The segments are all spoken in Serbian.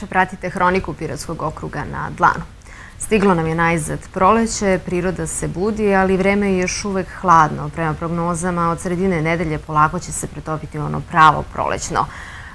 veče, pratite Hroniku Piratskog okruga na dlanu. Stiglo nam je najzad proleće, priroda se budi, ali vreme je još uvek hladno. Prema prognozama, od sredine nedelje polako će se pretopiti ono pravo prolećno.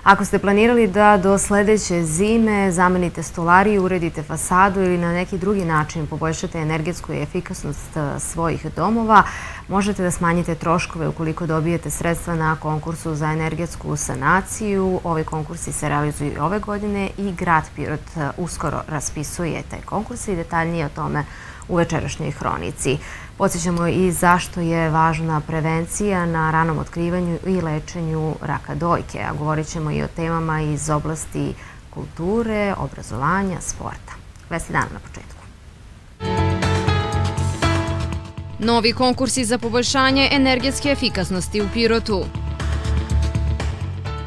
Ako ste planirali da do sledeće zime zamenite stolariju, uredite fasadu ili na neki drugi način poboljšate energetsku efikasnost e, svojih domova, možete da smanjite troškove ukoliko dobijete sredstva na konkursu za energetsku sanaciju. Ovi konkursi se realizuju ove godine i grad Pirot e, uskoro raspisuje taj konkurs i detaljnije o tome u večerašnjoj hronici. Podsjećamo i zašto je važna prevencija na ranom otkrivanju i lečenju raka dojke, a govorit ćemo i o temama iz oblasti kulture, obrazovanja, sporta. Vesti dana na početku. Novi konkursi za poboljšanje energetske efikasnosti u Pirotu.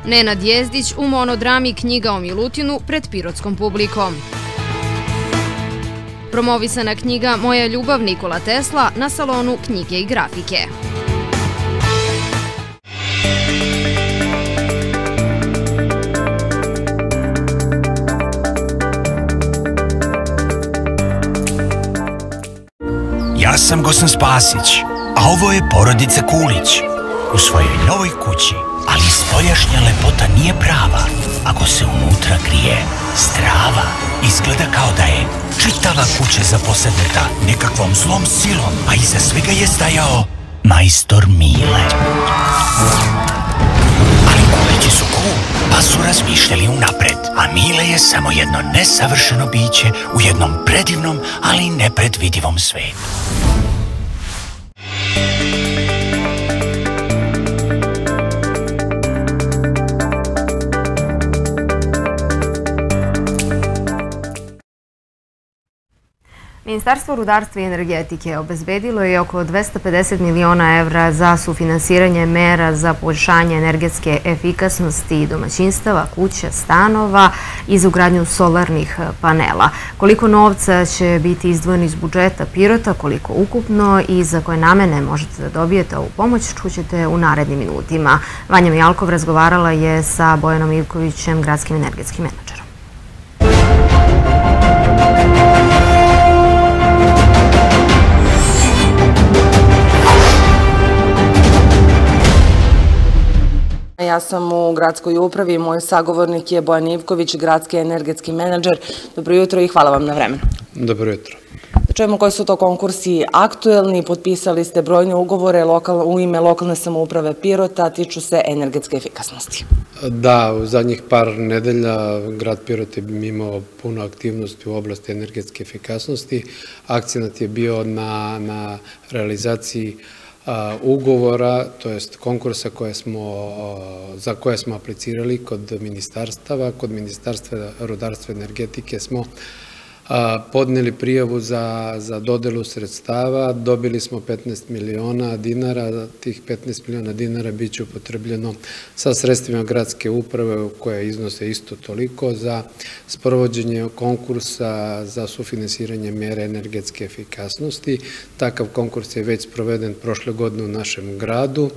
Nenad Jezdić u monodrami Knjiga o Milutinu pred pirotskom publikom. Promovisana knjiga Moja ljubav Nikola Tesla na salonu knjige i grafike. Ja sam Gosan Spasić, a ovo je porodica Kulić. U svojoj novoj kući, ali spoljašnja lepota nije prava ako se unutra krije strava. Izgleda kao da je čitava kuća zaposedneta nekakvom zlom silom, a iza svega je stajao majstor Mile. Ali kuleći su cool, pa su razmišljali unapred, a Mile je samo jedno nesavršeno biće u jednom predivnom, ali nepredvidivom svetu. Ministarstvo rudarstva i energetike obezbedilo je oko 250 miliona evra za sufinansiranje mera za poboljšanje energetske efikasnosti domaćinstava, kuća, stanova i za ugradnju solarnih panela. Koliko novca će biti izdvojeno iz budžeta Pirota, koliko ukupno i za koje namene možete da dobijete ovu pomoć, čućete u narednim minutima. Vanja Mijalkov razgovarala je sa Bojanom Ivkovićem, gradskim energetskim menadžerom. Ja sam u gradskoj upravi, moj sagovornik je Bojan Ivković, gradski energetski menadžer. Dobro jutro i hvala vam na vremenu. Dobro jutro. Da čujemo koji su to konkursi aktuelni, potpisali ste brojne ugovore u ime lokalne samouprave Pirota, tiču se energetske efikasnosti. Da, u zadnjih par nedelja grad Pirot je imao puno aktivnosti u oblasti energetske efikasnosti. Akcijnat je bio na, na realizaciji ugovora, to jest konkursa koje smo, za koje smo aplicirali kod ministarstava. Kod ministarstva rudarstva i energetike smo podneli prijavu za, za dodelu sredstava, dobili smo 15 miliona dinara, tih 15 miliona dinara biće upotrebljeno sa sredstvima gradske uprave koje iznose isto toliko za sprovođenje konkursa za sufinansiranje mere energetske efikasnosti. Takav konkurs je već sproveden prošle godine u našem gradu.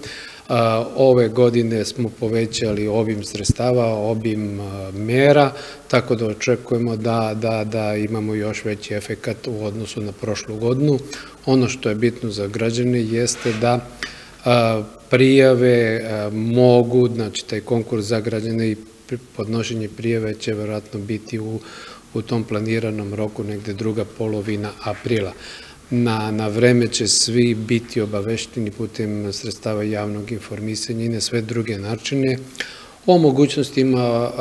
Ove godine smo povećali obim sredstava, obim mera, tako da očekujemo da, da, da imamo još veći efekat u odnosu na prošlu godinu. Ono što je bitno za građane jeste da prijave mogu, znači taj konkurs za građane i podnošenje prijave će verovatno biti u, u tom planiranom roku negde druga polovina aprila na, na vreme će svi biti obavešteni putem sredstava javnog informisanja i na sve druge načine o mogućnostima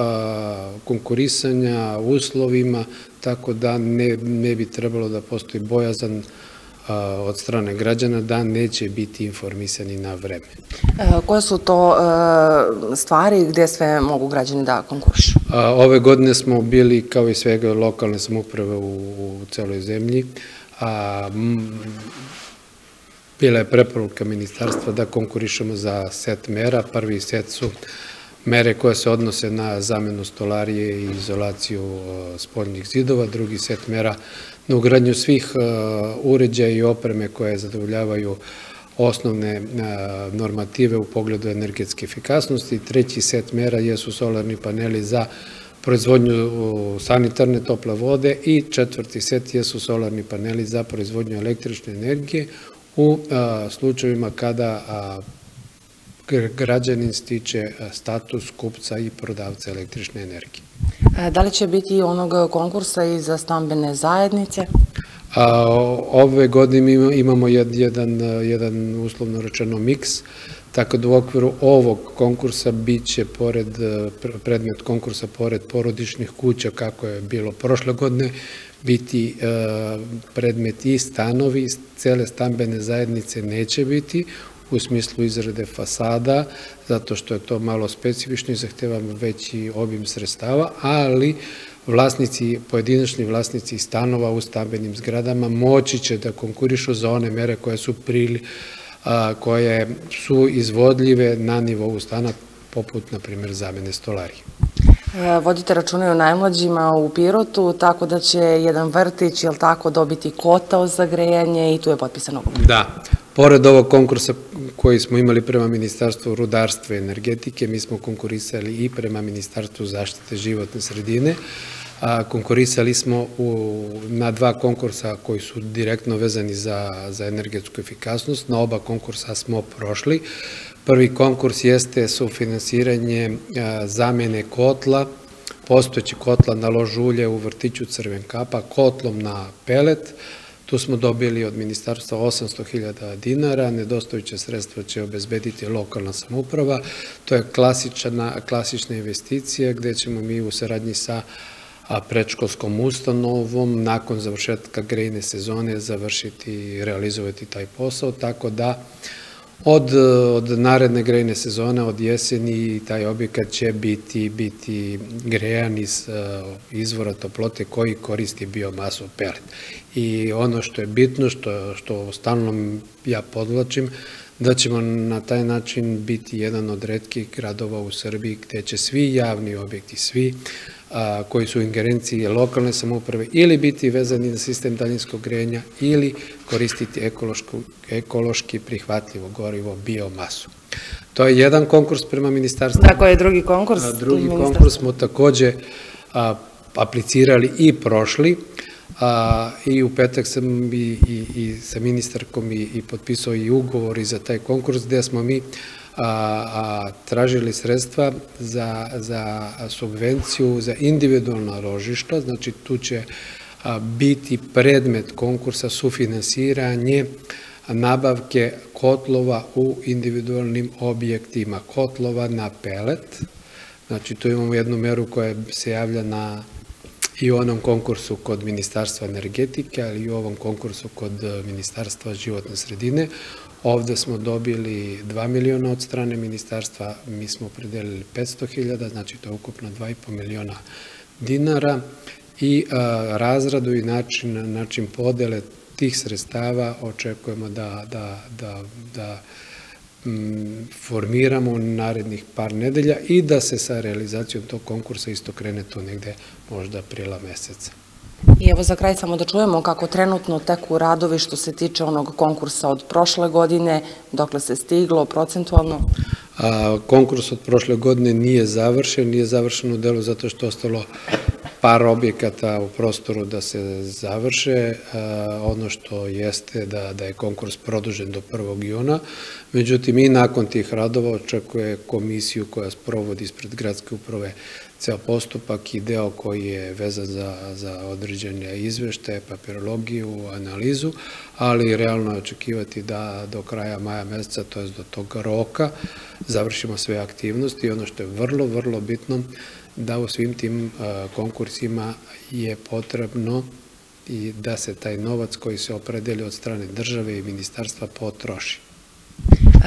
konkurisanja, uslovima, tako da ne, ne bi trebalo da postoji bojazan od strane građana da neće biti informisani na vreme. E, koje su to e, stvari gde sve mogu građani da konkurišu? Ove godine smo bili kao i svega lokalne samuprave u, u celoj zemlji a, bila je preporuka ministarstva da konkurišemo za set mera. Prvi set su mere koje se odnose na zamenu stolarije i izolaciju spoljnih zidova, drugi set mera na ugradnju svih uređaja i opreme koje zadovoljavaju osnovne normative u pogledu energetske efikasnosti. Treći set mera jesu solarni paneli za proizvodnju sanitarne tople vode i četvrti set jesu solarni paneli za proizvodnju električne energije u slučajevima kada građanin stiče status kupca i prodavca električne energije. Da li će biti onog konkursa i za stambene zajednice? Ove godine imamo jedan, jedan uslovno rečeno miks, tako da u okviru ovog konkursa bit će pored, predmet konkursa pored porodičnih kuća kako je bilo prošle godine, biti predmet i stanovi, cele stambene zajednice neće biti, u smislu izrade fasada, zato što je to malo specifično i zahteva veći obim sredstava, ali vlasnici, pojedinačni vlasnici stanova u stambenim zgradama moći će da konkurišu za one mere koje su prili, koje su izvodljive na nivou stana, poput, na primjer, zamene stolarije. E, vodite račune o najmlađima u Pirotu, tako da će jedan vrtić, jel tako, dobiti kotao za grejanje i tu je potpisan ugovor. Da, pored ovog konkursa koji smo imali prema Ministarstvu rudarstva i energetike, mi smo konkurisali i prema Ministarstvu zaštite životne sredine, a, konkurisali smo na dva konkursa koji su direktno vezani za, za energetsku efikasnost. Na oba konkursa smo prošli. Prvi konkurs jeste sufinansiranje zamene kotla, postojeći kotla na ložulje u vrtiću Crven kapa, kotlom na pelet, Tu smo dobili od ministarstva 800.000 dinara, nedostojuće sredstva će obezbediti lokalna samuprava. To je klasična, klasična investicija gde ćemo mi u saradnji sa predškolskom ustanovom nakon završetka grejne sezone završiti i realizovati taj posao, tako da Od, od naredne grejne sezone, od jeseni, taj objekat će biti, biti grejan iz uh, izvora toplote koji koristi biomasu pelet. I ono što je bitno, što, što stalno ja podlačim, da ćemo na taj način biti jedan od redkih gradova u Srbiji gde će svi javni objekti, svi a, koji su u ingerenciji lokalne samouprave ili biti vezani na sistem daljinskog grejenja ili koristiti ekološki prihvatljivo gorivo, biomasu. To je jedan konkurs prema ministarstvu. Tako je drugi konkurs? A, drugi konkurs smo takođe a, aplicirali i prošli. A, I u petak sam i, i, sa ministarkom i, i potpisao i ugovor i za taj konkurs gde smo mi a, tražili sredstva za, za subvenciju za individualna rožišta, znači tu će biti predmet konkursa sufinansiranje nabavke kotlova u individualnim objektima, kotlova na pelet, znači tu imamo jednu meru koja se javlja na i u onom konkursu kod Ministarstva energetike, ali i u ovom konkursu kod e, Ministarstva životne sredine. Ovde smo dobili 2 miliona od strane ministarstva, mi smo predelili 500.000, znači to je ukupno 2,5 miliona dinara i e, razradu i način, način podele tih sredstava očekujemo da, da, da, da formiramo narednih par nedelja i da se sa realizacijom tog konkursa isto krene to negde možda aprila meseca. I evo za kraj samo da čujemo kako trenutno teku radovi što se tiče onog konkursa od prošle godine, dokle se stiglo procentualno? A, konkurs od prošle godine nije završen, nije završen u delu zato što je ostalo par objekata u prostoru da se završe. Ono što jeste da, da je konkurs produžen do 1. juna, međutim i nakon tih radova očekuje komisiju koja sprovodi ispred gradske uprave ceo postupak i deo koji je vezan za, za određene izveštaje, papirologiju, analizu, ali realno je očekivati da do kraja maja meseca, to je do tog roka, završimo sve aktivnosti i ono što je vrlo, vrlo bitno, da u svim tim konkursima je potrebno i da se taj novac koji se opredeli od strane države i ministarstva potroši.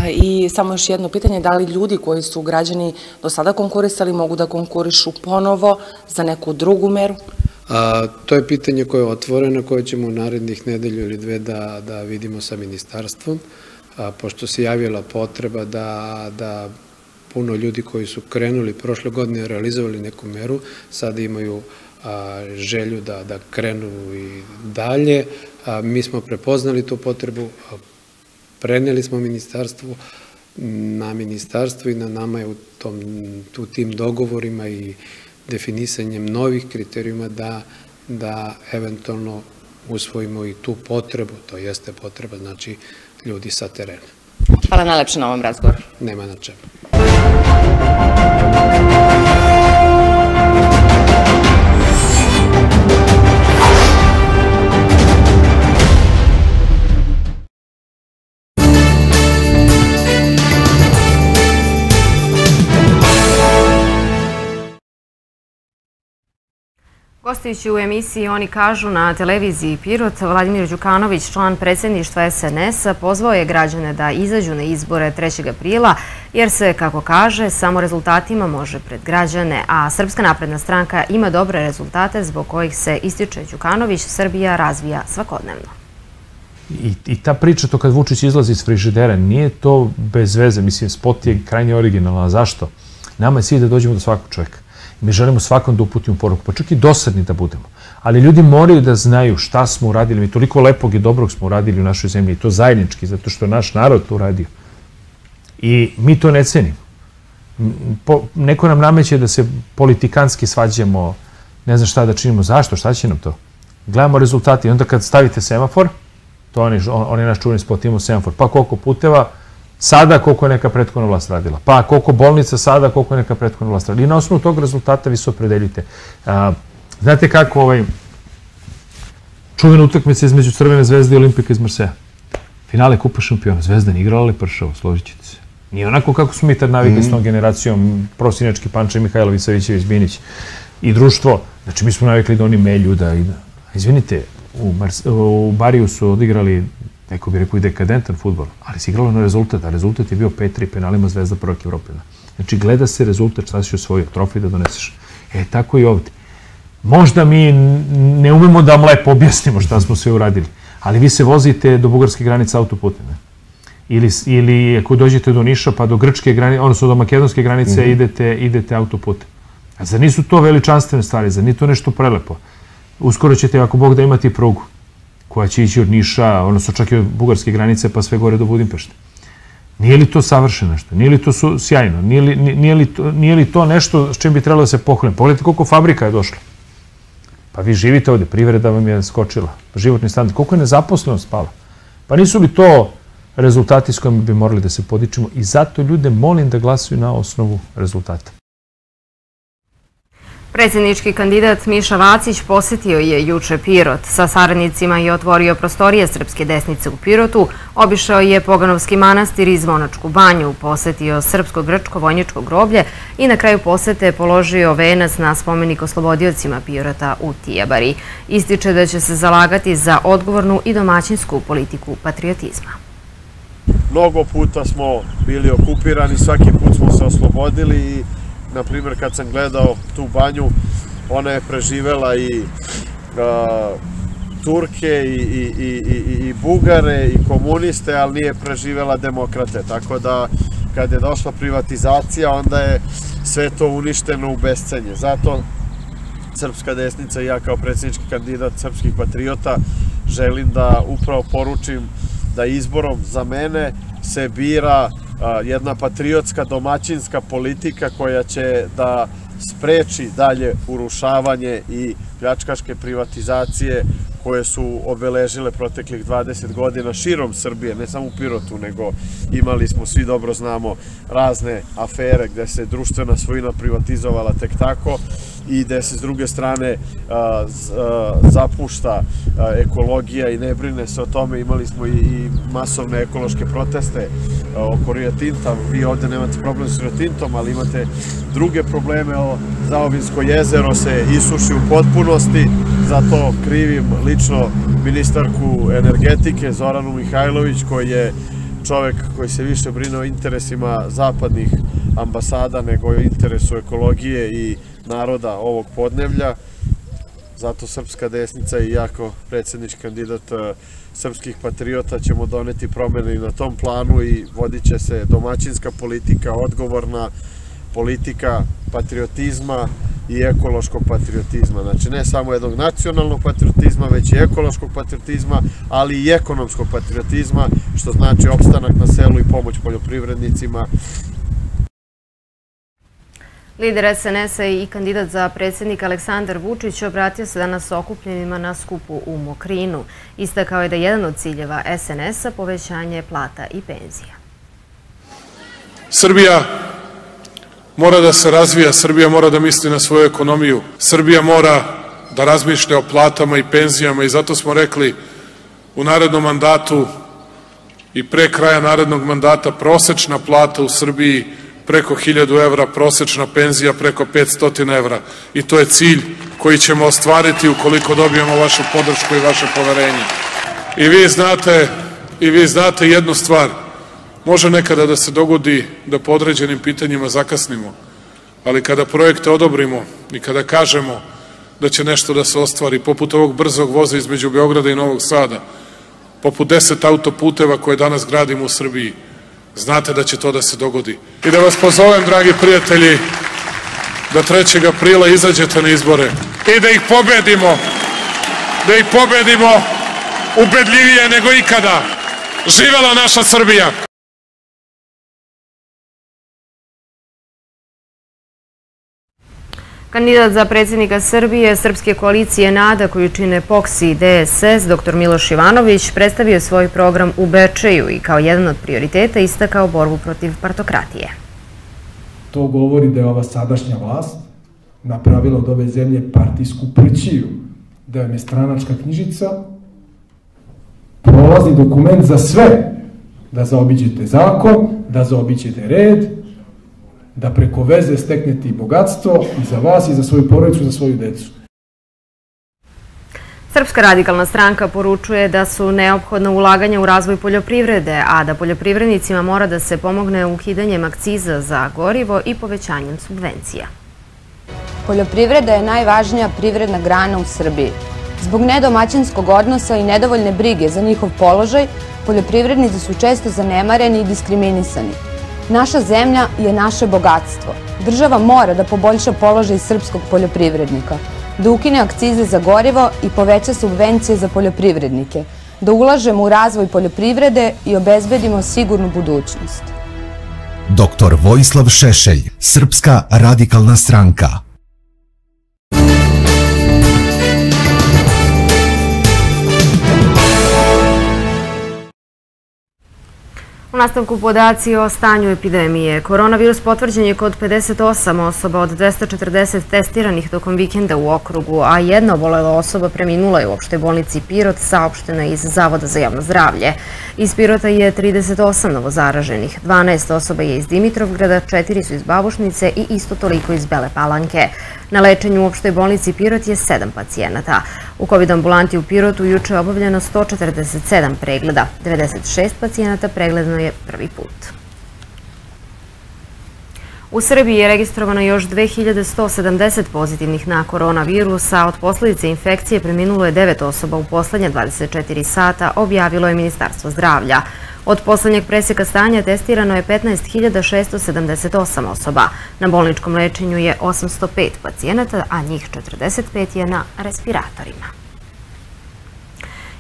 I samo još jedno pitanje, da li ljudi koji su građani do sada konkurisali mogu da konkurišu ponovo za neku drugu meru? A, to je pitanje koje je otvoreno, koje ćemo u narednih nedelju ili dve da, da vidimo sa ministarstvom, a, pošto se javila potreba da, da puno ljudi koji su krenuli prošle godine realizovali neku meru, sada imaju a, želju da, da krenu i dalje. A, mi smo prepoznali tu potrebu, preneli smo ministarstvu, na ministarstvu i na nama je u, tom, u tim dogovorima i definisanjem novih kriterijuma da, da eventualno usvojimo i tu potrebu, to jeste potreba, znači ljudi sa terena. Hvala najlepše na ovom razgovoru. Nema na čemu. Thank you. Gostujući u emisiji Oni kažu na televiziji Pirot, Vladimir Đukanović, član predsjedništva SNS-a, pozvao je građane da izađu na izbore 3. aprila, jer se, kako kaže, samo rezultatima može pred građane, a Srpska napredna stranka ima dobre rezultate zbog kojih se, ističe Đukanović, Srbija razvija svakodnevno. I, I ta priča, to kad Vučić izlazi iz frižidera, nije to bez veze. Mislim, spot je krajnje originalan. Zašto? Nama je cilj da dođemo do svakog čovjeka. Mi želimo svakom da uputimo poruku, pa čak i dosadni da budemo. Ali ljudi moraju da znaju šta smo uradili. Mi toliko lepog i dobrog smo uradili u našoj zemlji i to zajednički, zato što naš narod to uradio. I mi to ne cenimo. Po, neko nam nameće da se politikanski svađamo, ne znam šta da činimo, zašto, šta će nam to? Gledamo rezultati i onda kad stavite semafor, to on je, on je naš čuveni spot, imamo semafor, pa koliko puteva, sada koliko je neka prethodna vlast radila, pa koliko bolnica sada, koliko je neka prethodna vlast radila. I na osnovu tog rezultata vi se opredeljite. znate kako ovaj, čuvena utakmica između Crvene zvezde i Olimpika iz Marseja? Finale Kupa šampiona. Zvezda nije igrala, ali pršavo, složit ćete se. Nije onako kako smo mi tad navikli mm s tom generacijom, prosinački Panča i Mihajlović, Savićević, Binić i društvo. Znači, mi smo navikli da oni melju, da... Izvinite, u, Mars, u Bariju su odigrali neko bi rekao i dekadentan futbol, ali se igralo na rezultat, a rezultat je bio 5-3 penalima Zvezda prvak Evropina. Znači, gleda se rezultat šta si osvojio, trofej da doneseš. E, tako i ovde. Možda mi ne umemo da vam lepo objasnimo šta smo sve uradili, ali vi se vozite do bugarske granice autoputem. Ili, ili ako dođete do Niša pa do grčke granice, odnosno do makedonske granice, mm -hmm. idete, idete autoputem. A zar nisu to veličanstvene stvari, zar nije to nešto prelepo? Uskoro ćete, ako Bog da imati prugu koja će ići od Niša, odnosno čak i od bugarske granice, pa sve gore do Budimpešte. Nije li to savršeno nešto? Nije li to sjajno? Nije li, nije, li to, nije li to nešto s čim bi trebalo da se pohvalim? Pogledajte koliko fabrika je došlo. Pa vi živite ovde, privreda vam je skočila, životni standard. Koliko je nezaposlenost pala? Pa nisu li to rezultati s kojima bi morali da se podičemo? I zato ljude molim da glasuju na osnovu rezultata. Predsjednički kandidat Miša Vacić posetio je juče Pirot. Sa saradnicima je otvorio prostorije Srpske desnice u Pirotu, obišao je Poganovski manastir i Zvonačku banju, posetio Srpsko-grčko vojničko groblje i na kraju posete položio venac na spomenik oslobodiocima Pirota u Tijabari. Ističe da će se zalagati za odgovornu i domaćinsku politiku patriotizma. Mnogo puta smo bili okupirani, svaki put smo se oslobodili i na primjer kad sam gledao tu banju, ona je preživela i uh, Turke i, i, i, i Bugare i komuniste, ali nije preživela demokrate. Tako da kad je došla privatizacija, onda je sve to uništeno u bescenje. Zato Srpska desnica i ja kao predsjednički kandidat Srpskih patriota želim da upravo poručim da izborom za mene se bira jedna patriotska domaćinska politika koja će da spreči dalje urušavanje i pljačkaške privatizacije koje su obeležile proteklih 20 godina širom Srbije, ne samo u Pirotu, nego imali smo, svi dobro znamo, razne afere gde se društvena svojina privatizovala tek tako i gde se s druge strane zapušta ekologija i ne brine se o tome. Imali smo i masovne ekološke proteste oko Rio Tinta. Vi ovde nemate problem s Rio Tintom, ali imate druge probleme. Zaovinsko jezero se isuši u potpunosti, zato krivim lično ministarku energetike Zoranu Mihajlović koji je čovek koji se više brine o interesima zapadnih ambasada nego o interesu ekologije i naroda ovog podnevlja. Zato Srpska desnica i jako predsjednički kandidat e, srpskih patriota ćemo doneti promene i na tom planu i vodit će se domaćinska politika, odgovorna politika patriotizma i ekološkog patriotizma. Znači ne samo jednog nacionalnog patriotizma, već i ekološkog patriotizma, ali i ekonomskog patriotizma, što znači opstanak na selu i pomoć poljoprivrednicima Lider SNS-a i kandidat za predsjednika Aleksandar Vučić obratio se danas okupljenima na skupu u Mokrinu. Istakao je da je jedan od ciljeva SNS-a povećanje plata i penzija. Srbija mora da se razvija, Srbija mora da misli na svoju ekonomiju, Srbija mora da razmišlja o platama i penzijama i zato smo rekli u narednom mandatu i pre kraja narednog mandata prosečna plata u Srbiji preko 1000 evra, prosečna penzija preko 500 evra i to je cilj koji ćemo ostvariti ukoliko dobijemo vašu podršku i vaše poverenje. I vi znate, i vi znate jednu stvar, može nekada da se dogodi da po određenim pitanjima zakasnimo, ali kada projekte odobrimo i kada kažemo da će nešto da se ostvari, poput ovog brzog voza između Beograda i Novog Sada, poput deset autoputeva koje danas gradimo u Srbiji, znate da će to da se dogodi. I da vas pozovem, dragi prijatelji, da 3. aprila izađete na izbore i da ih pobedimo, da ih pobedimo ubedljivije nego ikada. Živela naša Srbija! Kandidat za predsjednika Srbije, Srpske koalicije NADA koju čine POKS i DSS, dr. Miloš Ivanović, predstavio svoj program u Bečeju i kao jedan od prioriteta istakao borbu protiv partokratije. To govori da je ova sadašnja vlast napravila od ove zemlje partijsku prćiju, da je stranačka knjižica prolazni dokument za sve, da zaobiđete zakon, da zaobiđete red, da preko veze steknete i bogatstvo i za vas i za svoju porodicu i za svoju decu. Srpska radikalna stranka poručuje da su neophodna ulaganja u razvoj poljoprivrede, a da poljoprivrednicima mora da se pomogne ukidanjem akciza za gorivo i povećanjem subvencija. Poljoprivreda je najvažnija privredna grana u Srbiji. Zbog nedomaćinskog odnosa i nedovoljne brige za njihov položaj, poljoprivrednici su često zanemareni i diskriminisani. Naša zemlja je naše bogatstvo. Država mora da poboljša položaj srpskog poljoprivrednika, da ukine akcize za gorivo i poveća subvencije za poljoprivrednike, da ulažemo u razvoj poljoprivrede i obezbedimo sigurnu budućnost. Doktor Vojislav Šešelj, Srpska radikalna stranka. U nastavku podaci o stanju epidemije. Koronavirus potvrđen je kod 58 osoba od 240 testiranih tokom vikenda u okrugu, a jedna obolela osoba preminula je u opštoj bolnici Pirot, saopštena iz Zavoda za javno zdravlje. Iz Pirota je 38 novozaraženih, 12 osoba je iz Dimitrovgrada, 4 su iz Babušnice i isto toliko iz Bele Palanke. Na lečenju u opštoj bolnici Pirot je 7 pacijenata. U COVID ambulanti u Pirotu juče je obavljeno 147 pregleda. 96 pacijenata pregledano je prvi put. U Srbiji je registrovano još 2170 pozitivnih na koronavirus, a od posljedice infekcije preminulo je 9 osoba u poslednje 24 sata, objavilo je Ministarstvo zdravlja. Od poslednjeg presjeka stanja testirano je 15.678 osoba. Na bolničkom lečenju je 805 pacijenata, a njih 45 je na respiratorima.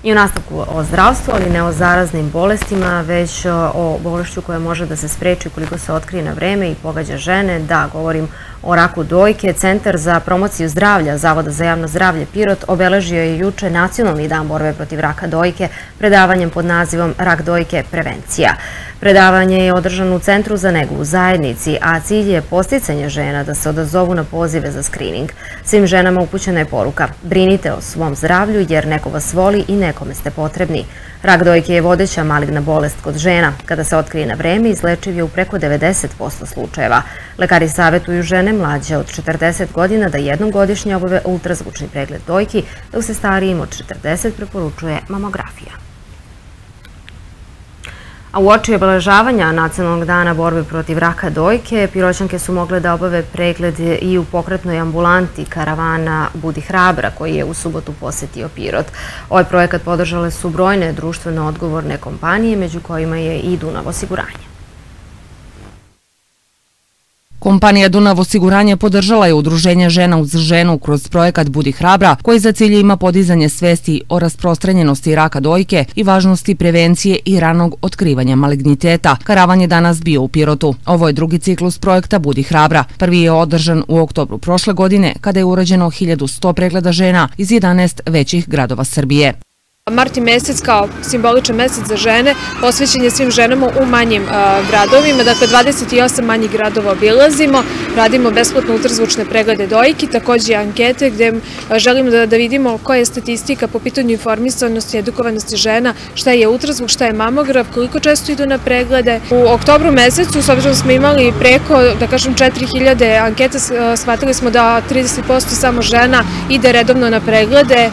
I u nastavku o zdravstvu, ali ne o zaraznim bolestima, već o bolešću koja može da se spreči koliko se otkrije na vreme i pogađa žene. Da, govorim o raku dojke. Centar za promociju zdravlja Zavoda za javno zdravlje Pirot obeležio je juče nacionalni dan borbe protiv raka dojke predavanjem pod nazivom Rak dojke prevencija. Predavanje je održano u Centru za negu u zajednici, a cilj je posticanje žena da se odazovu na pozive za skrining. Svim ženama upućena je poruka brinite o svom zdravlju jer neko vas voli i nekome ste potrebni. Rak dojke je vodeća maligna bolest kod žena. Kada se otkrije na vreme, izlečiv je u preko 90% slučajeva. Lekari savjetuju žene mlađe od 40 godina da jednom godišnje obave ultrazvučni pregled dojki, dok se starijim od 40 preporučuje mamografija. A u oči obeležavanja nacionalnog dana borbe protiv raka dojke, piroćanke su mogle da obave pregled i u pokretnoj ambulanti karavana Budi Hrabra, koji je u subotu posetio Pirot. Ovaj projekat podržale su brojne društveno odgovorne kompanije, među kojima je i Dunav osiguranje. Kompanija Dunav osiguranje podržala je udruženje žena uz ženu kroz projekat Budi hrabra, koji za cilje ima podizanje svesti o rasprostranjenosti raka dojke i važnosti prevencije i ranog otkrivanja maligniteta. Karavan je danas bio u Pirotu. Ovo je drugi ciklus projekta Budi hrabra. Prvi je održan u oktobru prošle godine, kada je urađeno 1100 pregleda žena iz 11 većih gradova Srbije. Marti mesec kao simboličan mesec za žene posvećen je svim ženama u manjim gradovima, dakle 28 manjih gradova obilazimo, radimo besplatno ultrazvučne preglede dojki, takođe i ankete gde želimo da, da vidimo koja je statistika po pitanju informisanosti i edukovanosti žena, šta je ultrazvuk, šta je mamograf, koliko često idu na preglede. U oktobru mesecu, s obzirom smo imali preko, da kažem, 4000 anketa, shvatili smo da 30% samo žena ide redovno na preglede,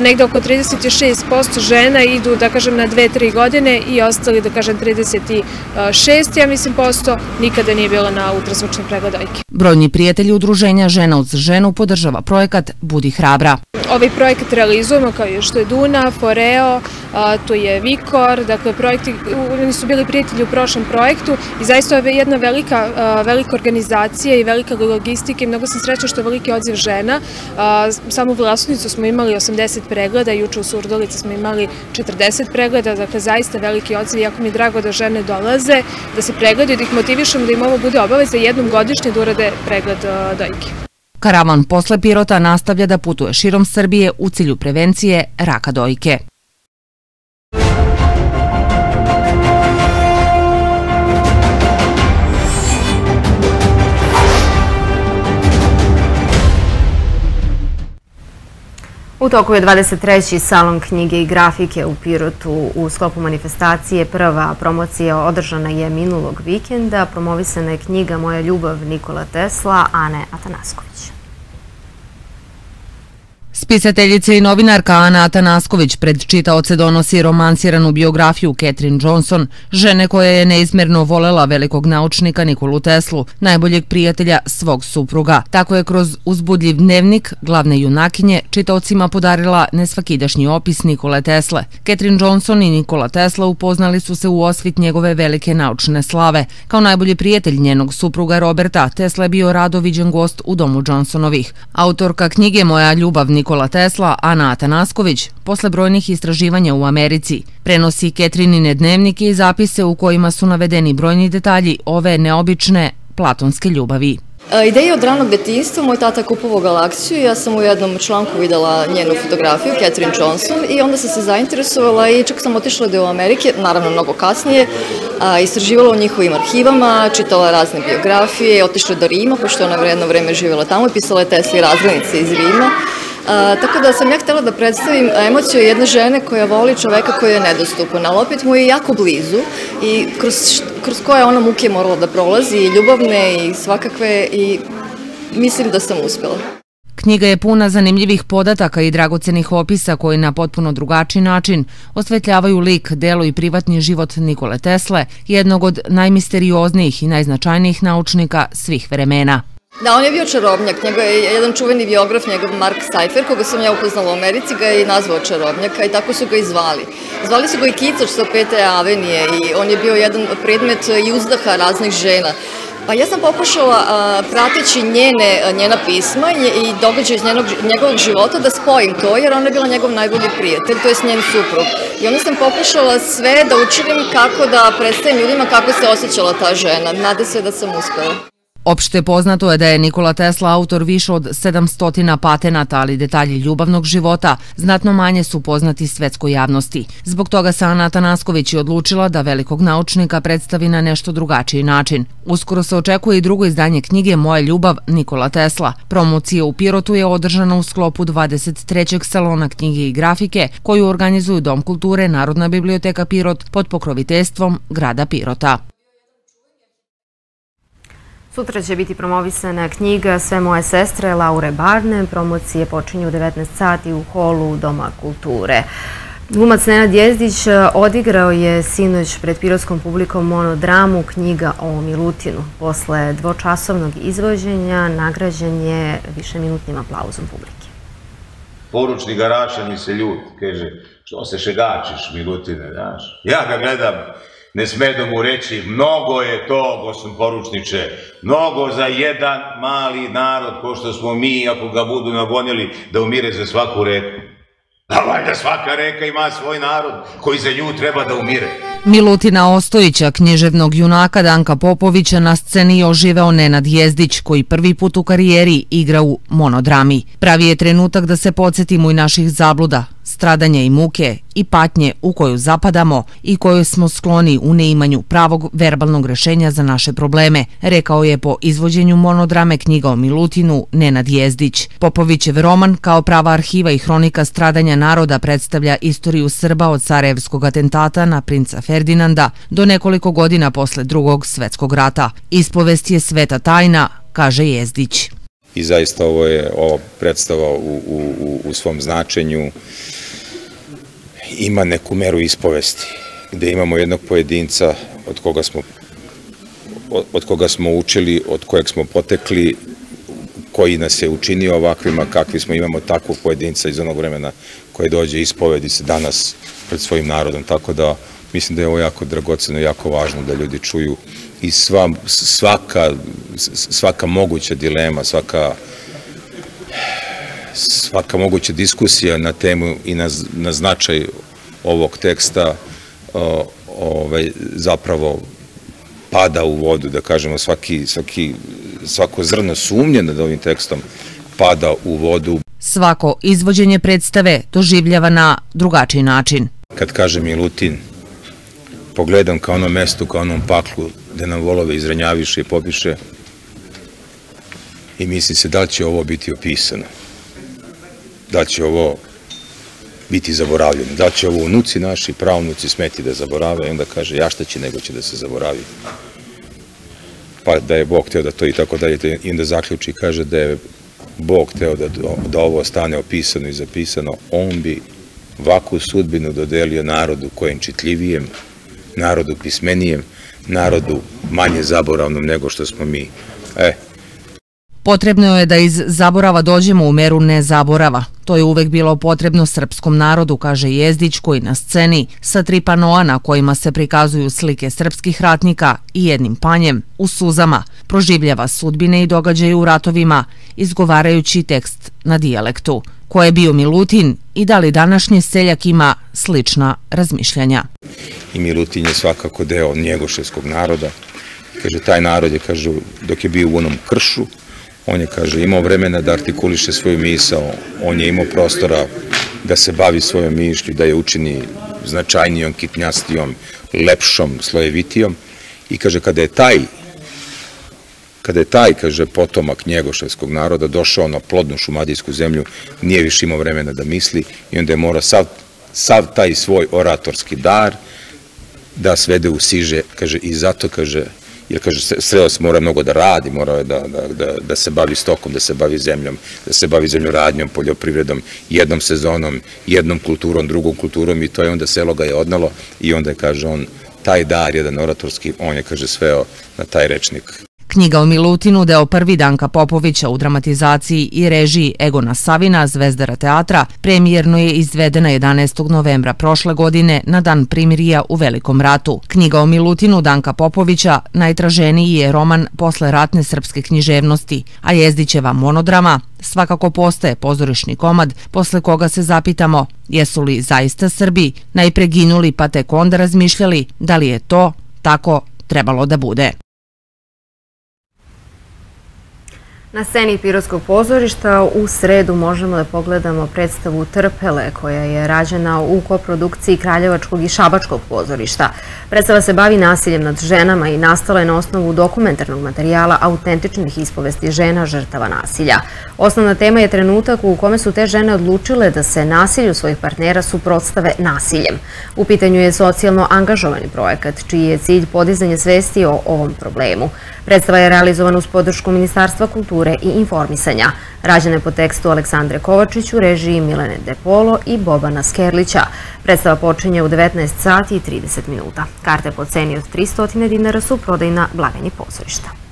negde oko 36 posto žena idu, da kažem, na 2-3 godine i ostali, da kažem, 36, ja mislim, posto nikada nije bilo na ultrazvučni pregled dojke. Brojni prijatelji udruženja Žena uz ženu podržava projekat Budi hrabra. Ovaj projekat realizujemo kao što je Duna, Foreo, tu je Vikor, dakle projekti, oni su bili prijatelji u prošlom projektu i zaista je jedna velika, velika organizacija i velika logistika i mnogo sam srećna što je veliki odziv žena. Samo u Vlasnicu smo imali 80 pregleda, juče u Surdolici smo imali 40 pregleda, dakle zaista veliki odziv, jako mi je drago da žene dolaze, da se pregledaju, da ih motivišemo da im ovo bude obaveza jednom godišnje da urade pregled dojke. Karavan posle Pirota nastavlja da putuje širom Srbije u cilju prevencije raka dojke. U toku je 23. salon knjige i grafike u Pirotu u sklopu manifestacije. Prva promocija održana je minulog vikenda. Promovisana je knjiga Moja ljubav Nikola Tesla, Ane Atanasković. Spisateljica i novinarka Ana Atanasković pred čitaoce donosi romansiranu biografiju Catherine Johnson, žene koja je neizmerno volela velikog naučnika Nikolu Teslu, najboljeg prijatelja svog supruga. Tako je kroz uzbudljiv dnevnik glavne junakinje čitaocima podarila nesvakidašnji opis Nikole Tesle. Catherine Johnson i Nikola Tesla upoznali su se u osvit njegove velike naučne slave. Kao najbolji prijatelj njenog supruga Roberta, Tesla je bio rado viđen gost u domu Johnsonovih. Autorka knjige Moja ljubav Nikola Nikola Tesla, Ana Atanasković, posle brojnih istraživanja u Americi, prenosi Ketrinine dnevnike i zapise u kojima su navedeni brojni detalji ove neobične platonske ljubavi. Ideja od ranog detinjstva, moj tata kupovao galaksiju, ja sam u jednom članku videla njenu fotografiju, Catherine Johnson, i onda sam se zainteresovala i čak sam otišla do Amerike, naravno mnogo kasnije, istraživala u njihovim arhivama, čitala razne biografije, otišla do Rima, pošto ona jedno vreme živjela tamo i pisala je Tesli razglednice iz Rima, tako da sam ja htela da predstavim emociju jedne žene koja voli čoveka koji je nedostupan, ali opet mu je jako blizu i kroz, kroz koje ona muke morala da prolazi, i ljubavne i svakakve i mislim da sam uspela. Knjiga je puna zanimljivih podataka i dragocenih opisa koji na potpuno drugačiji način osvetljavaju lik, delo i privatni život Nikole Tesle, jednog od najmisterioznijih i najznačajnijih naučnika svih vremena. Da, on je bio čarobnjak. Njega je jedan čuveni biograf, njegov Mark Seifer, koga sam ja upoznala u Americi, ga je i nazvao čarobnjaka i tako su ga i zvali. Zvali su ga i Kicač sa Pete Avenije i on je bio jedan predmet i uzdaha raznih žena. Pa ja sam pokušala, prateći njene, njena pisma i događaj iz njegovog života, da spojim to, jer ona je bila njegov najbolji prijatelj, to je njen suprug. I onda sam pokušala sve da učinim kako da predstavim ljudima kako se osjećala ta žena. Nade se da sam uspela. Opšte poznato je da je Nikola Tesla autor više od 700 patenata, ali detalji ljubavnog života znatno manje su poznati svetskoj javnosti. Zbog toga se Ana Tanasković je odlučila da velikog naučnika predstavi na nešto drugačiji način. Uskoro se očekuje i drugo izdanje knjige Moja ljubav Nikola Tesla. Promocija u Pirotu je održana u sklopu 23. salona knjige i grafike koju organizuju Dom kulture Narodna biblioteka Pirot pod pokroviteljstvom grada Pirota. Sutra će biti promovisana knjiga Sve moje sestre Laure Barne. Promocije počinju u 19 sati u holu Doma kulture. Glumac Nenad Jezdić e, odigrao je sinoć pred pirotskom publikom monodramu knjiga o Milutinu. Posle dvočasovnog izvođenja nagrađen je višeminutnim aplauzom publike. Poručni Garaša mi se ljut, kaže, što se šegačiš Milutine, znaš. Ja ga gledam, ne sme da mu reći, mnogo je to, gospodin poručniče, mnogo za jedan mali narod, ko što smo mi, ako ga budu nagonili, da umire za svaku reku. A valjda svaka reka ima svoj narod koji za nju treba da umire. Milutina Ostojića, književnog junaka Danka Popovića, na sceni je oživeo Nenad Jezdić, koji prvi put u karijeri igra u monodrami. Pravi je trenutak da se podsjetimo i naših zabluda, stradanja i muke i patnje u koju zapadamo i kojoj smo skloni u neimanju pravog verbalnog rešenja za naše probleme, rekao je po izvođenju monodrame knjiga o Milutinu Nenad Jezdić. Popovićev roman kao prava arhiva i hronika stradanja naroda predstavlja istoriju Srba od Sarajevskog atentata na princa Ferdinanda do nekoliko godina posle drugog svetskog rata. Ispovest je sveta tajna, kaže Jezdić. I zaista ovo je ovo predstava u, u, u svom značenju ima neku meru ispovesti, gde imamo jednog pojedinca od koga smo od koga smo učili, od kojeg smo potekli, koji nas je učinio ovakvima, kakvi smo, imamo takvog pojedinca iz onog vremena koji dođe ispovedi se danas pred svojim narodom, tako da mislim da je ovo jako dragoceno, jako važno da ljudi čuju i sva, svaka, svaka moguća dilema, svaka svaka moguća diskusija na temu i na, na značaj ovog teksta o, ovaj, zapravo pada u vodu, da kažemo, svaki, svaki, svako zrno sumnje nad ovim tekstom pada u vodu. Svako izvođenje predstave doživljava na drugačiji način. Kad kaže Milutin, pogledam ka onom mestu, ka onom paklu, gde nam volove izranjaviše i popiše, i misli se da će ovo biti opisano da će ovo biti zaboravljeno, da će ovo unuci naši, pravnuci smeti da zaborave, i onda kaže, ja šta će, nego će da se zaboravi. Pa da je Bog teo da to i tako dalje, i onda zaključi kaže da je Bog teo da, da ovo stane opisano i zapisano, on bi vaku sudbinu dodelio narodu kojem čitljivijem, narodu pismenijem, narodu manje zaboravnom nego što smo mi. E, Potrebno je da iz zaborava dođemo u meru nezaborava. To je uvek bilo potrebno srpskom narodu, kaže Jezdić, koji na sceni sa tri panoa na kojima se prikazuju slike srpskih ratnika i jednim panjem u suzama proživljava sudbine i događaje u ratovima, izgovarajući tekst na dijalektu. Ko je bio Milutin i da li današnji seljak ima slična razmišljanja? I Milutin je svakako deo njegoševskog naroda. Kaže, taj narod je, kaže, dok je bio u onom kršu, On je, kaže, imao vremena da artikuliše svoju misao, on je imao prostora da se bavi svojom mišlju, da je učini značajnijom, kitnjastijom, lepšom, slojevitijom. I kaže, kada je taj kada je taj, kaže, potomak njegoševskog naroda došao na plodnu šumadijsku zemlju, nije više imao vremena da misli i onda je morao sav, sav taj svoj oratorski dar da svede u siže, kaže, i zato, kaže, jer kaže, strelac mora mnogo da radi, mora da, da, da, da se bavi stokom, da se bavi zemljom, da se bavi zemljoradnjom, poljoprivredom, jednom sezonom, jednom kulturom, drugom kulturom i to je onda selo ga je odnalo i onda je, kaže on, taj dar, jedan oratorski, on je, kaže, sveo na taj rečnik Knjiga o Milutinu, deo prvi Danka Popovića u dramatizaciji i režiji Egona Savina, Zvezdara teatra, premijerno je izvedena 11. novembra prošle godine na dan primirija u Velikom ratu. Knjiga o Milutinu Danka Popovića najtraženiji je roman posle ratne srpske književnosti, a Jezdićeva monodrama svakako postaje pozorišni komad posle koga se zapitamo jesu li zaista Srbi najpre ginuli pa tek onda razmišljali da li je to tako trebalo da bude. Na sceni Pirotskog pozorišta u sredu možemo da pogledamo predstavu Trpele koja je rađena u koprodukciji Kraljevačkog i Šabačkog pozorišta. Predstava se bavi nasiljem nad ženama i nastala je na osnovu dokumentarnog materijala autentičnih ispovesti žena žrtava nasilja. Osnovna tema je trenutak u kome su te žene odlučile da se nasilju svojih partnera suprotstave nasiljem. U pitanju je socijalno angažovani projekat, čiji je cilj podizanje svesti o ovom problemu. Predstava je realizovana uz podršku Ministarstva kulture i informisanja. Rađena je po tekstu Aleksandre Kovačić u režiji Milene Depolo i Bobana Skerlića. Predstava počinje u 19 sati i 30 minuta. Karte po ceni od 300 dinara su prodaj na blagajni pozorišta.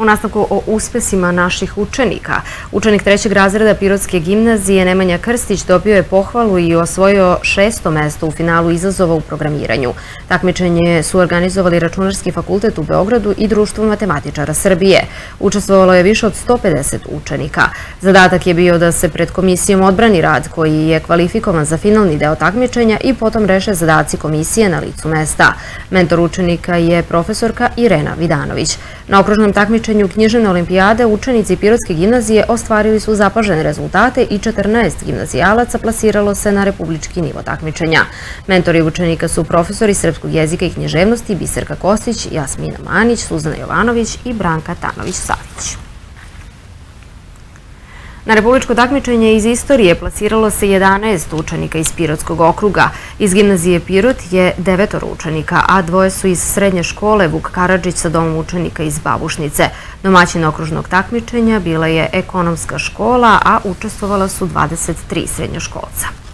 U nastavku o uspesima naših učenika. Učenik trećeg razreda Pirotske gimnazije Nemanja Krstić dobio je pohvalu i osvojio šesto mesto u finalu izazova u programiranju. Takmičenje su organizovali Računarski fakultet u Beogradu i Društvo matematičara Srbije. Učestvovalo je više od 150 učenika. Zadatak je bio da se pred komisijom odbrani rad koji je kvalifikovan za finalni deo takmičenja i potom reše zadaci komisije na licu mesta. Mentor učenika je profesorka Irena Vidanović. Na okružnom takmičenju književne olimpijade učenici Pirotske gimnazije ostvarili su zapažene rezultate i 14 gimnazijalaca plasiralo se na republički nivo takmičenja. Mentori učenika su profesori srpskog jezika i književnosti Biserka Kostić, Jasmina Manić, Suzana Jovanović i Branka Tanović-Savić. Na republičko takmičenje iz istorije plasiralo se 11 učenika iz Pirotskog okruga. Iz gimnazije Pirot je devetoro učenika, a dvoje su iz srednje škole Vuk Karadžić sa domom učenika iz Babušnice. Domaćina okružnog takmičenja bila je ekonomska škola, a učestvovala su 23 srednjoškolca.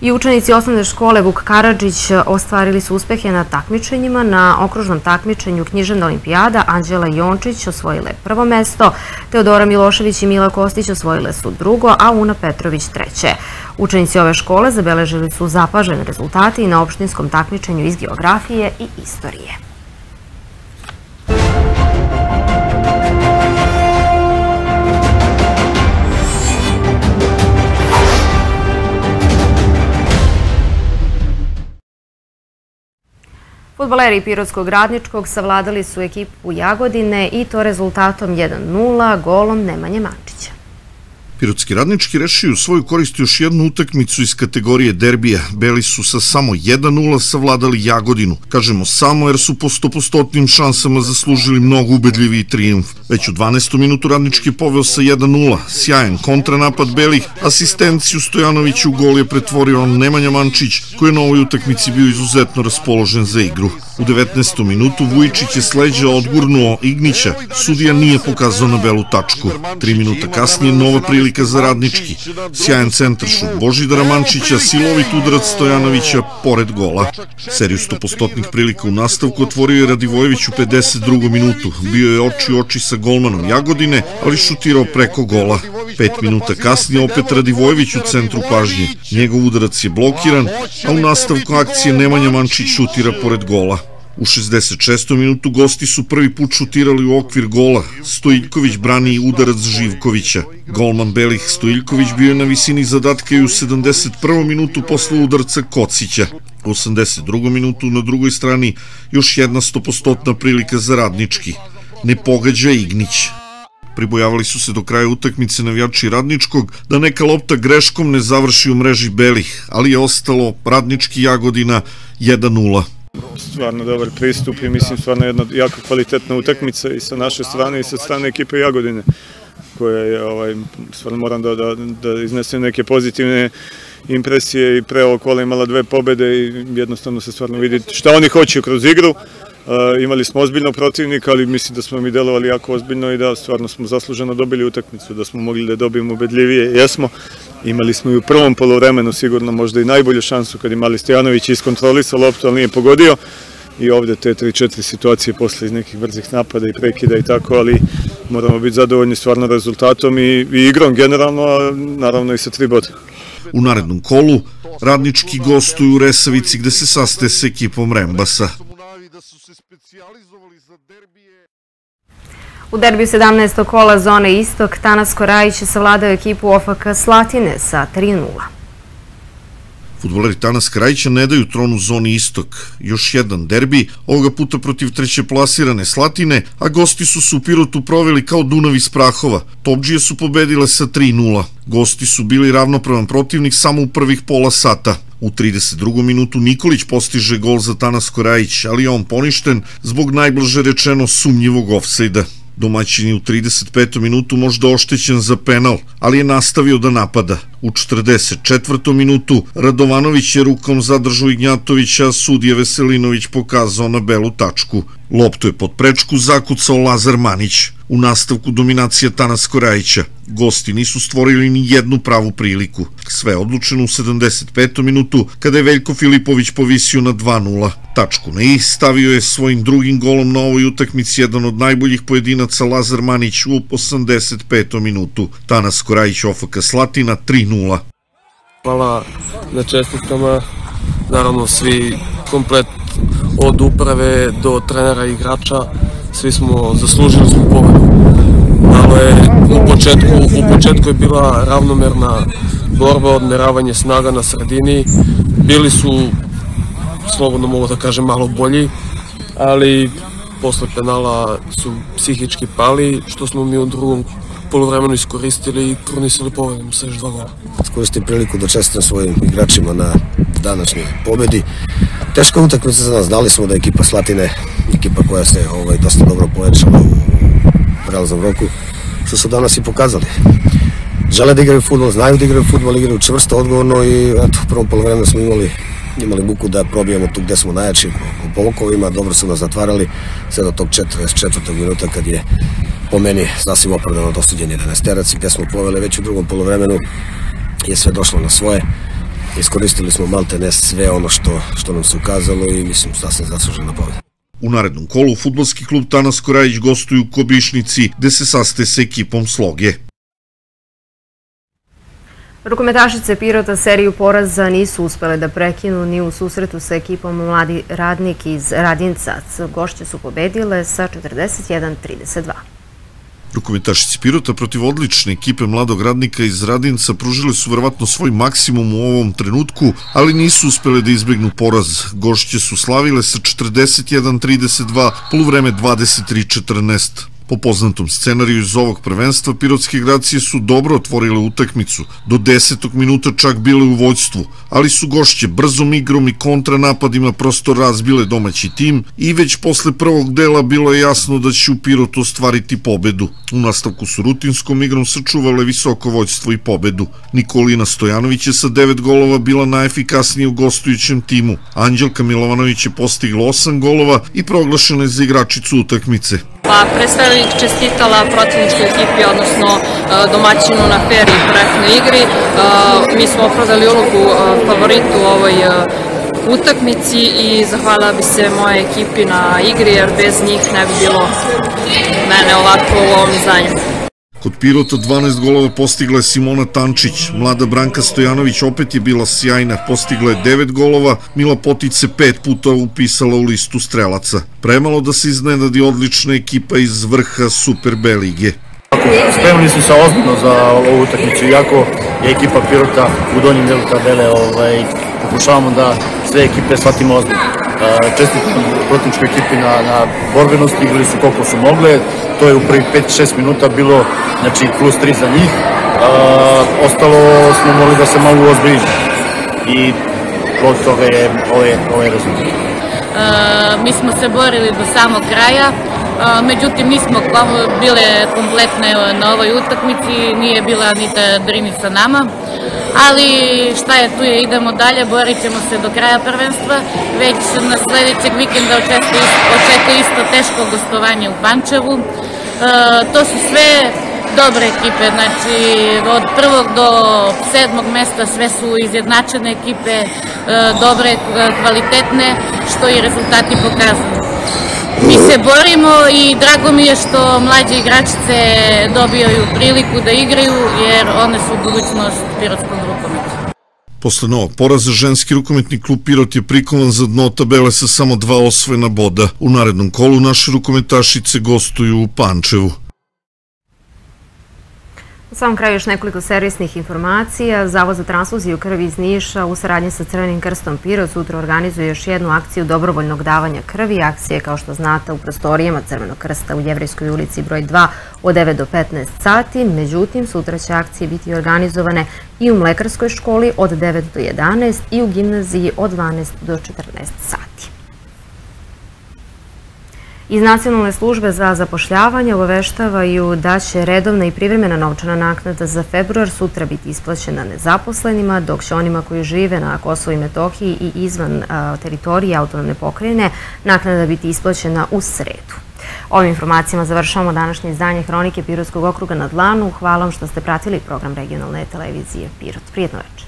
I učenici osnovne škole Vuk Karadžić ostvarili su uspehe na takmičenjima. Na okružnom takmičenju Književna olimpijada Anđela Jončić osvojile prvo mesto, Teodora Milošević i Mila Kostić osvojile su drugo, a Una Petrović treće. Učenici ove škole zabeležili su zapažene rezultate i na opštinskom takmičenju iz geografije i istorije. Futboleri Pirotskog radničkog savladali su ekipu Jagodine i to rezultatom 1-0 golom Nemanje Mančića. Pirotski radnički rešio u svoju korist još jednu utakmicu iz kategorije derbija. Beli su sa samo 1-0 savladali Jagodinu. Kažemo samo jer su po stopostotnim šansama zaslužili mnogo ubedljiviji trijumf. Već u 12. minutu radnički poveo sa 1-0. Sjajan kontranapad Belih, asistenciju Stojanoviću u gol je pretvorio Nemanja Mančić, koji je na ovoj utakmici bio izuzetno raspoložen za igru. U 19. minutu Vujičić je sleđa odgurnuo Ignića. Sudija nije pokazao na belu tačku. Tri minuta kasnije nova prilika za radnički. Sjajan centar šut Božidara Mančića, silovit udarac Stojanovića pored gola. Seriju stopostotnih prilika u nastavku otvorio je Radivojević u 52. minutu. Bio je oči oči sa golmanom Jagodine, ali šutirao preko gola. Pet minuta kasnije opet Radivojević u centru pažnje. Njegov udarac je blokiran, a u nastavku akcije Nemanja Mančić šutira pored gola. U 66. minutu gosti su prvi put šutirali u okvir gola. Stojiljković brani udarac Živkovića. Golman Belih Stojiljković bio je na visini zadatka i u 71. minutu posle udarca Kocića. U 82. minutu na drugoj strani još jedna stopostotna prilika za radnički. Ne pogađa Ignić. Pribojavali su se do kraja utakmice navijači Radničkog da neka lopta greškom ne završi u mreži Belih, ali je ostalo Radnički Jagodina 1-0 stvarno dobar pristup i mislim stvarno jedna jako kvalitetna utakmica i sa naše strane i sa strane ekipe Jagodine koja je, ovaj, stvarno moram da, da, da iznesem neke pozitivne impresije i pre ovo kola imala dve pobede i jednostavno se stvarno vidi šta oni hoće kroz igru. Uh, imali smo ozbiljno protivnika, ali mislim da smo mi delovali jako ozbiljno i da stvarno smo zasluženo dobili utakmicu, da smo mogli da dobijemo ubedljivije. Jesmo, imali smo i u prvom polovremenu sigurno možda i najbolju šansu kad imali Stojanović iskontrolisao loptu, ali nije pogodio. I ovde te 3-4 situacije posle iz nekih brzih napada i prekida i tako, ali moramo biti zadovoljni stvarno rezultatom i, i igrom generalno, a naravno i sa tri boda. U narednom kolu radnički gostuju u Resavici gde se sastaje s ekipom Rembasa. U derbiju 17. kola zone Istok, Tanas Korajić je savladao ekipu OFK Slatine sa 3-0. Futboleri Tanas Krajića ne daju tronu zoni Istok. Još jedan derbi, ovoga puta protiv treće plasirane Slatine, a gosti su se u Pirotu proveli kao Dunav iz Prahova. Topđije su pobedile sa 3-0. Gosti su bili ravnopravan protivnik samo u prvih pola sata. U 32. minutu Nikolić postiže gol za Tanas Korajić, ali je on poništen zbog najblaže rečeno sumnjivog ofsejda. Domaćin je u 35. minutu možda oštećen za penal, ali je nastavio da napada. U 44. minutu Radovanović je rukom zadržao Ignjatovića, a sudije Veselinović pokazao na belu tačku. Loptu je pod prečku zakucao Lazar Manić. U nastavku dominacija Tanas Korajića. Gosti nisu stvorili ni jednu pravu priliku. Sve je odlučeno u 75. minutu kada je Veljko Filipović povisio na 2-0. Tačku na i stavio je svojim drugim golom na ovoj utakmici jedan od najboljih pojedinaca Lazar Manić u 85. minutu. Tanas Korajić ofaka Slatina 3-0. Hvala na čestitkama, naravno svi komplet od uprave do trenera i igrača, svi smo zaslužili smo pobedu. Malo je u početku, u početku je bila ravnomerna borba, odmeravanje snaga na sredini. Bili su, slobodno mogu da kažem, malo bolji, ali posle penala su psihički pali, što smo mi u drugom polovremenu iskoristili i krunisali pobedom sa još dva gola. Skoristim priliku da čestitam svojim igračima na današnjoj pobedi. Teška utakmica za nas, znali smo da je ekipa Slatine, ekipa koja se ovaj, dosta dobro pojačala u prelaznom roku, što su danas i pokazali. Žele da igraju futbol, znaju da igraju futbol, igraju čvrsto, odgovorno i eto, u prvom polovremenu smo imali imali muku da probijemo tu gde smo najjači u polukovima, dobro su nas zatvarali sve do tog 44. minuta kad je po meni sasvim opravdano dosuđen 11 terac gde smo povele već u drugom polovremenu je sve došlo na svoje iskoristili smo malte ne sve ono što, što nam se ukazalo i mislim sasvim zaslužena pobeda. U narednom kolu futbolski klub Tanas Korajić gostuju u Kobišnici, gde se sastaje sa ekipom Sloge. Rukometašice Pirota seriju poraza nisu uspele da prekinu ni u susretu sa ekipom Mladi radnik iz Radinca. Gošće su pobedile sa 41-32. Rukometašici Pirota protiv odlične ekipe mladog radnika iz Radinca pružili su verovatno svoj maksimum u ovom trenutku, ali nisu uspele da izbegnu poraz. Gošće su slavile sa 41-32, polovreme 23-14. Po poznatom scenariju iz ovog prvenstva, pirotske gracije su dobro otvorile utakmicu, do desetog minuta čak bile u vođstvu, ali su gošće brzom igrom i kontranapadima prosto razbile domaći tim i već posle prvog dela bilo je jasno da će u Pirotu ostvariti pobedu. U nastavku su rutinskom igrom sačuvale visoko vođstvo i pobedu. Nikolina Stojanović je sa devet golova bila najefikasnija u gostujućem timu. Anđelka Milovanović je postigla osam golova i proglašena je za igračicu utakmice. Pa pre sve bih čestitala protivničkoj ekipi, odnosno e, domaćinu na fair i korektnoj igri. E, mi smo opravdali ulogu e, favoritu u ovoj utakmici i zahvala bi se moje ekipi na igri, jer bez njih ne bi bilo mene ovako u ovom izdanju. Kod Pirota 12 golova postigla je Simona Tančić, mlada Branka Stojanović opet je bila sjajna, postigla je 9 golova, Mila Potić se pet puta upisala u listu strelaca. Premalo da se iznenadi odlična ekipa iz vrha Super B lige. Spremili smo se ozbiljno za ovu utakmicu, iako je ekipa Pirota u donjem delu tabele, ovaj, pokušavamo da sve ekipe shvatimo ozbiljno. Čestitam protivničkoj ekipi na, na borbenosti, igrali su koliko su mogle, to je u prvih 5-6 minuta bilo znači, plus 3 za njih, ostalo smo morali da se malo uozbiljimo. I od toga je ovaj, ovaj rezultat. Uh, mi smo se borili do samog kraja, međutim nismo bile kompletne na ovoj utakmici, nije bila ni ta Drini sa nama, ali šta je tu je, idemo dalje, borit ćemo se do kraja prvenstva, već na sledećeg vikenda očekuje isto teško gostovanje u Pančevu, to su sve dobre ekipe, znači od prvog do sedmog mesta sve su izjednačene ekipe, dobre, kvalitetne, što i rezultati pokazuju. Mi se borimo i drago mi je što mlađe igračice dobijaju priliku da igraju jer one su budućnost pirotskog rukometa. Posle novog poraza, ženski rukometni klub Pirot je prikovan za dno tabele sa samo dva osvojena boda. U narednom kolu naše rukometašice gostuju u Pančevu. Samom kraju još nekoliko servisnih informacija. Zavod za transfuziju krvi iz Niša u saradnji sa Crvenim krstom Pirot sutra organizuje još jednu akciju dobrovoljnog davanja krvi. Akcije, kao što znate, u prostorijama Crvenog krsta u Jevrijskoj ulici broj 2 od 9 do 15 sati. Međutim, sutra će akcije biti organizovane i u Mlekarskoj školi od 9 do 11 i u gimnaziji od 12 do 14 sati. Iz Nacionalne službe za zapošljavanje obaveštavaju da će redovna i privremena novčana naknada za februar sutra biti isplaćena nezaposlenima, dok će onima koji žive na Kosovo i Metohiji i izvan teritorije autonomne pokrajine naknada biti isplaćena u sredu. Ovim informacijama završavamo današnje izdanje Hronike Pirotskog okruga na Dlanu. Hvala vam što ste pratili program regionalne televizije Pirot. Prijetno večer.